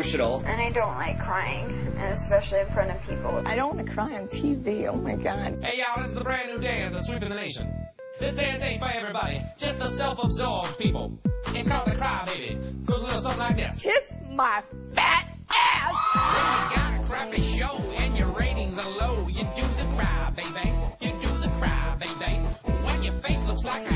emotional. And I don't like crying, and especially in front of people. I don't want to cry on TV. Oh my god. Hey y'all, this is the brand new dance that's sweeping the nation. This dance ain't for everybody, just the self-absorbed people. It's called the cry baby. Goes a little something like this. Kiss my fat ass. When you got a crappy show and your ratings are low, you do the cry baby. You do the cry baby. When your face looks like a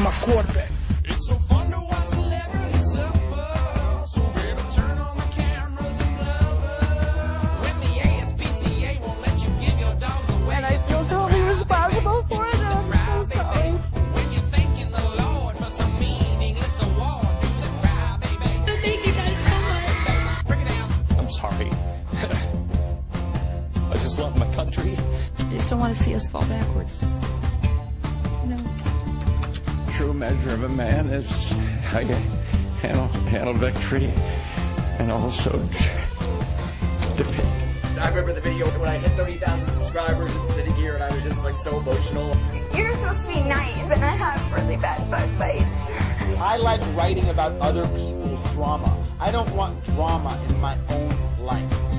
public my quarterback. It's so fun to watch celebrities suffer. So baby, turn on the cameras and blubber. When the ASPCA won't let you give your dogs away. And I feel totally responsible for it. I'm so sorry. When you're thanking the Lord for some meaningless award, do the cry, baby. Thank you guys so much. Break it down. I'm sorry. I just love my country. I just don't want to see us fall backwards. No. True measure of a man is how you handle, handle victory and also defeat. I remember the video when I hit 30,000 subscribers and sitting here and I was just like so emotional. You're supposed to be nice, and I have really bad bug bites. I like writing about other people's drama. I don't want drama in my own life.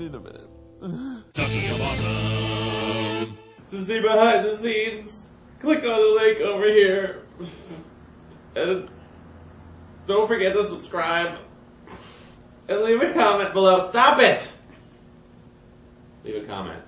Need a minute. To see behind the scenes, click on the link over here. And don't forget to subscribe. And leave a comment below. Stop it! Leave a comment.